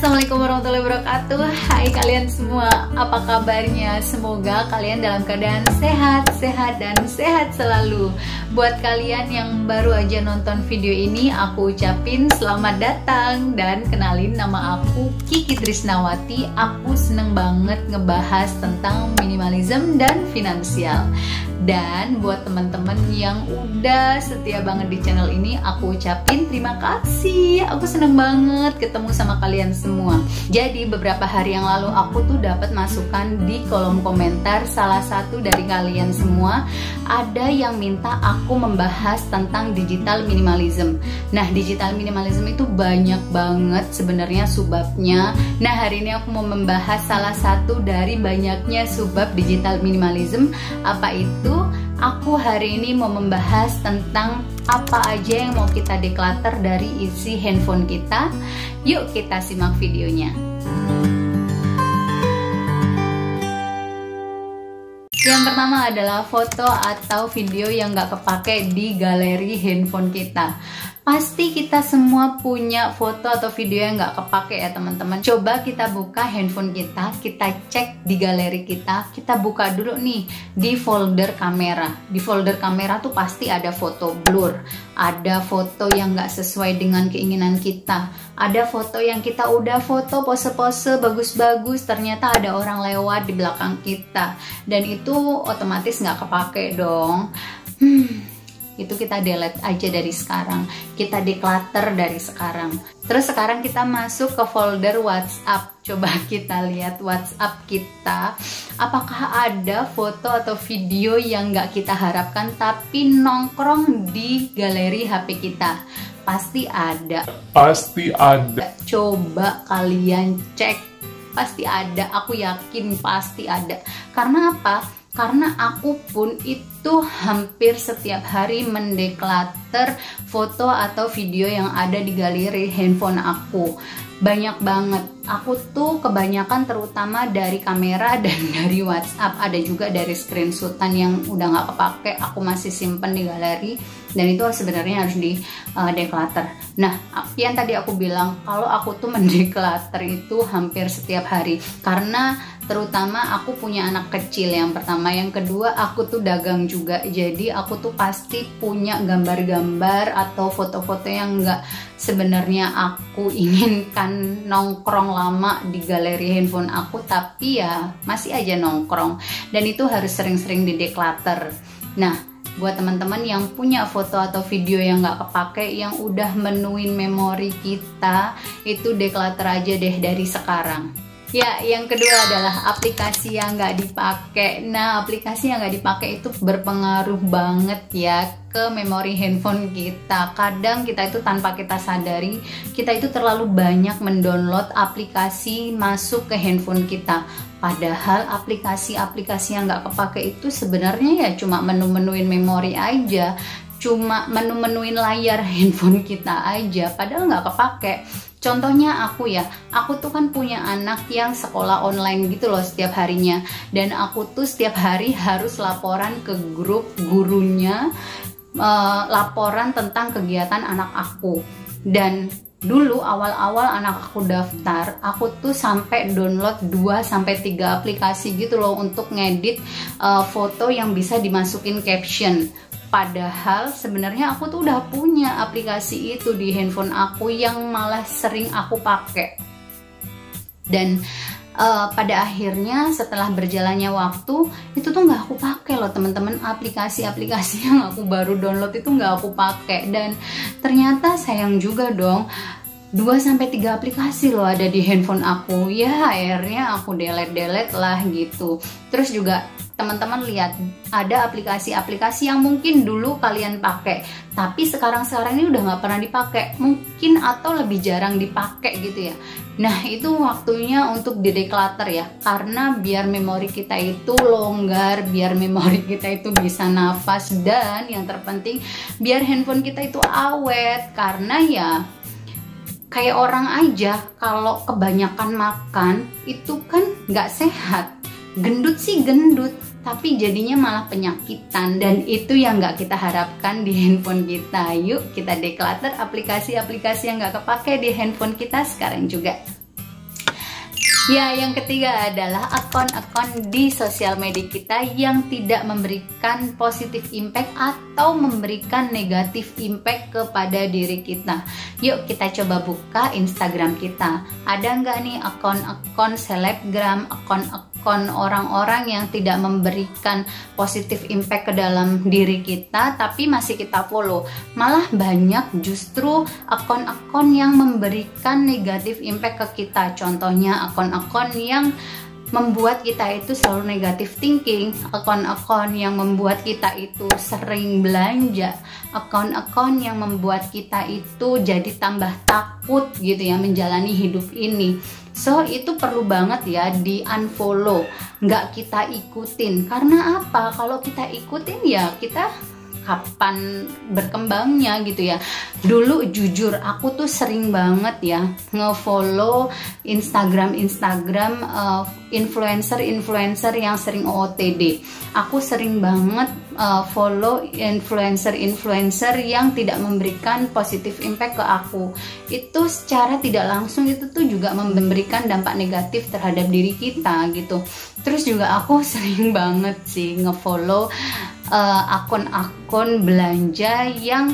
Assalamualaikum warahmatullahi wabarakatuh. Hai kalian semua, apa kabarnya? Semoga kalian dalam keadaan sehat, sehat, dan sehat selalu. Buat kalian yang baru aja nonton video ini Aku ucapin selamat datang Dan kenalin nama aku Kiki Trisnawati. Aku seneng banget ngebahas tentang minimalism dan finansial dan buat teman-teman yang udah setia banget di channel ini, aku ucapin terima kasih. Aku seneng banget ketemu sama kalian semua. Jadi beberapa hari yang lalu aku tuh dapat masukan di kolom komentar salah satu dari kalian semua ada yang minta aku membahas tentang digital minimalism. Nah, digital minimalism itu banyak banget sebenarnya subabnya. Nah, hari ini aku mau membahas salah satu dari banyaknya subab digital minimalism apa itu itu aku hari ini mau membahas tentang apa aja yang mau kita declutter dari isi handphone kita. Yuk kita simak videonya. Yang pertama adalah foto atau video yang gak kepake di galeri handphone kita pasti kita semua punya foto atau video yang nggak kepake ya teman-teman. Coba kita buka handphone kita kita cek di galeri kita kita buka dulu nih di folder kamera. Di folder kamera tuh pasti ada foto blur ada foto yang nggak sesuai dengan keinginan kita ada foto yang kita udah foto pose-pose bagus-bagus ternyata ada orang lewat di belakang kita. Dan itu otomatis nggak kepake dong. Hmm itu kita delete aja dari sekarang. Kita declutter dari sekarang. Terus sekarang kita masuk ke folder WhatsApp. Coba kita lihat WhatsApp kita. Apakah ada foto atau video yang nggak kita harapkan tapi nongkrong di galeri HP kita? Pasti ada. Pasti ada. Coba kalian cek. Pasti ada. Aku yakin pasti ada. Karena apa karena aku pun itu hampir setiap hari mendeklater foto atau video yang ada di galeri handphone aku. Banyak banget aku tuh kebanyakan terutama dari kamera dan dari WhatsApp. Ada juga dari screenshotan yang udah nggak kepake aku masih simpen di galeri. Dan itu sebenarnya harus di uh, declutter. Nah yang tadi aku bilang kalau aku tuh mendeclutter itu hampir setiap hari. Karena terutama aku punya anak kecil yang pertama. Yang kedua aku tuh dagang juga. Jadi aku tuh pasti punya gambar-gambar atau foto-foto yang enggak sebenarnya aku inginkan nongkrong lama di galeri handphone aku tapi ya masih aja nongkrong. Dan itu harus sering-sering di declutter nah buat teman-teman yang punya foto atau video yang nggak kepake yang udah menuin memori kita itu declutter aja deh dari sekarang Ya, yang kedua adalah aplikasi yang nggak dipakai. Nah, aplikasi yang nggak dipakai itu berpengaruh banget ya ke memori handphone kita. Kadang kita itu tanpa kita sadari, kita itu terlalu banyak mendownload aplikasi masuk ke handphone kita. Padahal aplikasi-aplikasi yang nggak kepake itu sebenarnya ya cuma menu-menuin memori aja cuma menu-menuin layar handphone kita aja padahal nggak kepake Contohnya aku ya, aku tuh kan punya anak yang sekolah online gitu loh setiap harinya. Dan aku tuh setiap hari harus laporan ke grup gurunya uh, laporan tentang kegiatan anak aku. Dan dulu awal-awal anak aku daftar aku tuh sampai download 2 sampai 3 aplikasi gitu loh untuk ngedit uh, foto yang bisa dimasukin caption Padahal sebenarnya aku tuh udah punya aplikasi itu di handphone aku yang malah sering aku pakai. Dan uh, pada akhirnya setelah berjalannya waktu itu tuh nggak aku pakai loh teman-teman aplikasi-aplikasi yang aku baru download itu nggak aku pakai dan ternyata sayang juga dong 2 sampai 3 aplikasi loh ada di handphone aku. Ya, akhirnya aku delete-delete lah gitu. Terus juga teman-teman lihat ada aplikasi-aplikasi yang mungkin dulu kalian pakai tapi sekarang-sekarang ini udah nggak pernah dipakai mungkin atau lebih jarang dipakai gitu ya nah itu waktunya untuk di declutter ya karena biar memori kita itu longgar biar memori kita itu bisa nafas dan yang terpenting biar handphone kita itu awet karena ya kayak orang aja kalau kebanyakan makan itu kan nggak sehat. Gendut sih gendut tapi jadinya malah penyakitan. Dan itu yang nggak kita harapkan di handphone kita. Yuk kita declutter aplikasi-aplikasi yang nggak kepake di handphone kita sekarang juga Ya, yang ketiga adalah akun-akun di sosial media kita yang tidak memberikan positif impact atau memberikan negatif impact kepada diri kita. Yuk kita coba buka Instagram kita. Ada nggak nih akun-akun selebgram, akun-akun orang-orang yang tidak memberikan positif impact ke dalam diri kita, tapi masih kita follow. Malah banyak justru akun-akun yang memberikan negatif impact ke kita. Contohnya akun akun yang membuat kita itu selalu negatif thinking, akun-akun yang membuat kita itu sering belanja, akun-akun yang membuat kita itu jadi tambah takut gitu ya menjalani hidup ini. So itu perlu banget ya di unfollow, nggak kita ikutin. Karena apa? Kalau kita ikutin ya kita kapan berkembangnya gitu ya. Dulu jujur aku tuh sering banget ya ngefollow Instagram Instagram uh, influencer influencer yang sering OOTD aku sering banget uh, follow influencer influencer yang tidak memberikan positif impact ke aku. Itu secara tidak langsung itu tuh juga memberikan dampak negatif terhadap diri kita gitu. Terus juga aku sering banget sih ngefollow uh, akun-akun belanja yang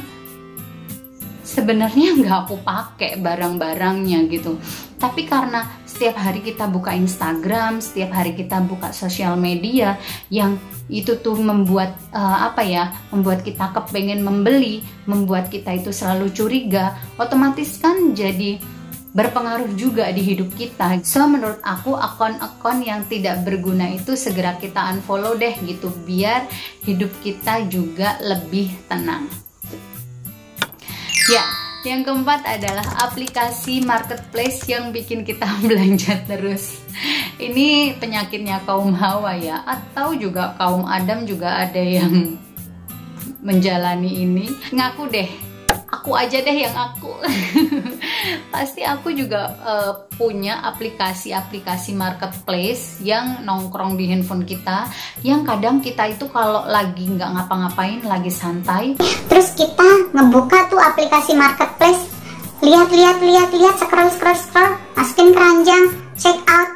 sebenarnya nggak aku pakai barang-barangnya gitu. Tapi karena setiap hari kita buka Instagram setiap hari kita buka sosial media yang itu tuh membuat uh, apa ya membuat kita kepengen membeli membuat kita itu selalu curiga otomatis kan jadi berpengaruh juga di hidup kita. So menurut aku akun-akun yang tidak berguna itu segera kita unfollow deh gitu biar hidup kita juga lebih tenang. Ya, yang keempat adalah aplikasi marketplace yang bikin kita belanja terus. Ini penyakitnya kaum Hawa ya, atau juga kaum Adam juga ada yang menjalani ini. Ngaku deh, aku aja deh yang aku pasti aku juga uh, punya aplikasi-aplikasi marketplace yang nongkrong di handphone kita yang kadang kita itu kalau lagi nggak ngapa-ngapain lagi santai. Terus kita ngebuka tuh aplikasi marketplace. Lihat lihat lihat lihat scroll scroll scroll. Masukin keranjang check out.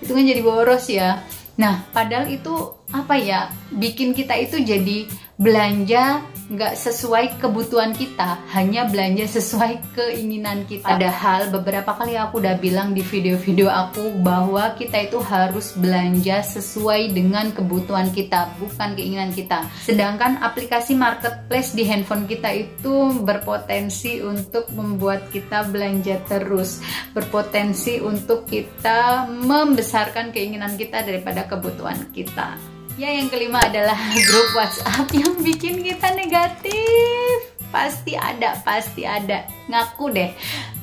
Itu kan jadi boros ya. Nah padahal itu apa ya bikin kita itu jadi belanja nggak sesuai kebutuhan kita, hanya belanja sesuai keinginan kita. Padahal beberapa kali aku udah bilang di video-video aku bahwa kita itu harus belanja sesuai dengan kebutuhan kita, bukan keinginan kita. Sedangkan aplikasi marketplace di handphone kita itu berpotensi untuk membuat kita belanja terus, berpotensi untuk kita membesarkan keinginan kita daripada kebutuhan kita. Ya yang kelima adalah grup WhatsApp yang bikin kita negatif. Pasti ada, pasti ada. Ngaku deh,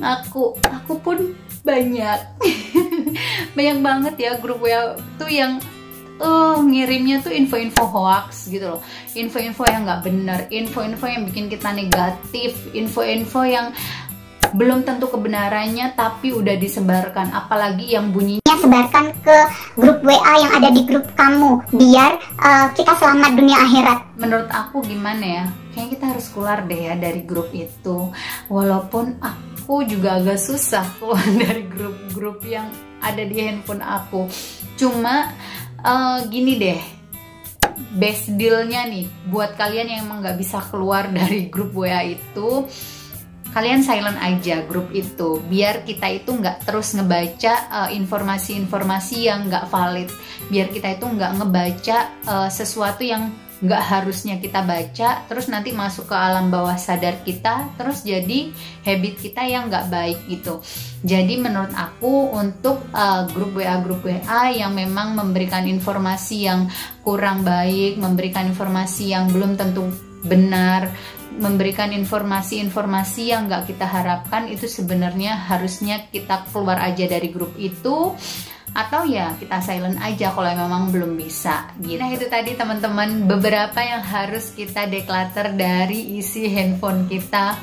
ngaku. Aku pun banyak. banyak banget ya grup WA tuh yang uh, ngirimnya tuh info-info hoax gitu loh info-info yang nggak benar info-info yang bikin kita negatif info-info yang belum tentu kebenarannya tapi udah disebarkan. Apalagi yang bunyinya sebarkan ke grup WA yang ada di grup kamu. Biar uh, kita selamat dunia akhirat. Menurut aku gimana ya? Kayaknya kita harus keluar deh ya dari grup itu. Walaupun aku juga agak susah keluar dari grup-grup yang ada di handphone aku. Cuma uh, gini deh. Best dealnya nih buat kalian yang emang nggak bisa keluar dari grup WA itu kalian silent aja grup itu biar kita itu nggak terus ngebaca uh, informasi-informasi yang nggak valid. Biar kita itu nggak ngebaca uh, sesuatu yang nggak harusnya kita baca terus nanti masuk ke alam bawah sadar kita terus jadi habit kita yang nggak baik gitu. Jadi menurut aku untuk uh, grup WA grup WA yang memang memberikan informasi yang kurang baik memberikan informasi yang belum tentu benar memberikan informasi-informasi yang nggak kita harapkan itu sebenarnya harusnya kita keluar aja dari grup itu atau ya kita silent aja kalau memang belum bisa gitu. Nah itu tadi teman-teman beberapa yang harus kita declutter dari isi handphone kita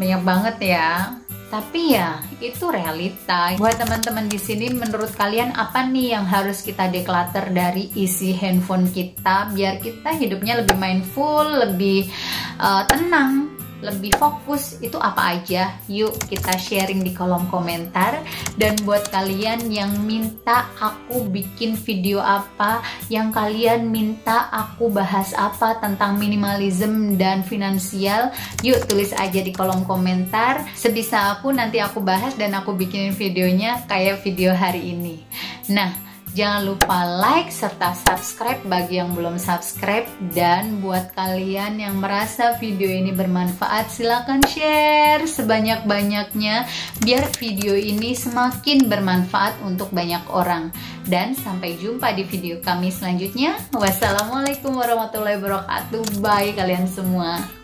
banyak banget ya tapi ya itu realita. Buat teman-teman di sini menurut kalian apa nih yang harus kita declutter dari isi handphone kita biar kita hidupnya lebih mindful, lebih uh, tenang lebih fokus itu apa aja? Yuk kita sharing di kolom komentar dan buat kalian yang minta aku bikin video apa, yang kalian minta aku bahas apa tentang minimalism dan finansial, yuk tulis aja di kolom komentar. Sebisa aku nanti aku bahas dan aku bikinin videonya kayak video hari ini. Nah, Jangan lupa like serta subscribe bagi yang belum subscribe dan buat kalian yang merasa video ini bermanfaat silahkan share sebanyak-banyaknya biar video ini semakin bermanfaat untuk banyak orang. Dan sampai jumpa di video kami selanjutnya. Wassalamualaikum warahmatullahi wabarakatuh. Bye kalian semua.